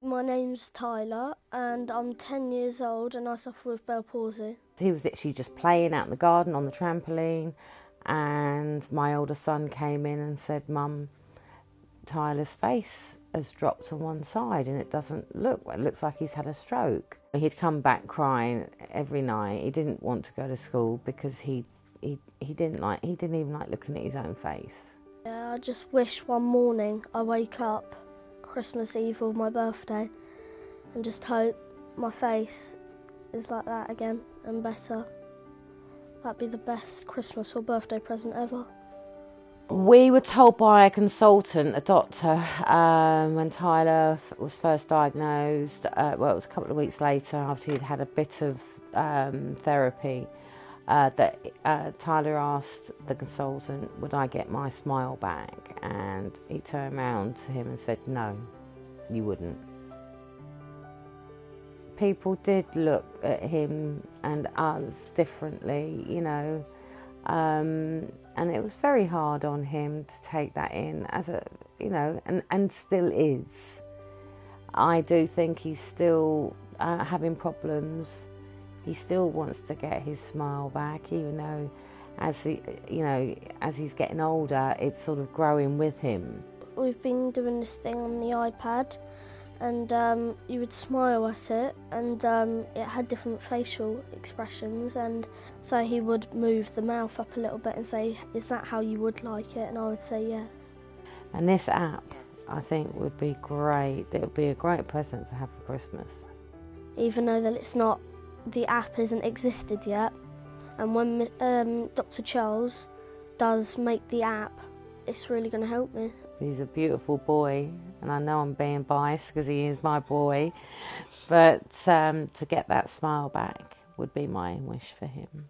My name's Tyler and I'm 10 years old and I suffer with Bell palsy. He was literally just playing out in the garden on the trampoline and my older son came in and said, Mum, Tyler's face has dropped to one side and it doesn't look, it looks like he's had a stroke. He'd come back crying every night. He didn't want to go to school because he, he, he didn't like, he didn't even like looking at his own face. Yeah, I just wish one morning I wake up Christmas Eve or my birthday and just hope my face is like that again and better. That'd be the best Christmas or birthday present ever. We were told by a consultant, a doctor, um, when Tyler was first diagnosed, uh, well, it was a couple of weeks later after he'd had a bit of um, therapy, uh, that uh, Tyler asked the consultant, Would I get my smile back? And he turned around to him and said, No, you wouldn't. People did look at him and us differently, you know, um, and it was very hard on him to take that in as a, you know, and, and still is. I do think he's still uh, having problems he still wants to get his smile back, even though as he, you know, as he's getting older, it's sort of growing with him. We've been doing this thing on the iPad, and um, you would smile at it, and um, it had different facial expressions, and so he would move the mouth up a little bit and say, "Is that how you would like it?" And I would say yes. And this app, I think, would be great. It would be a great present to have for Christmas. Even though that it's not the app hasn't existed yet, and when um, Dr. Charles does make the app, it's really going to help me. He's a beautiful boy, and I know I'm being biased because he is my boy, but um, to get that smile back would be my wish for him.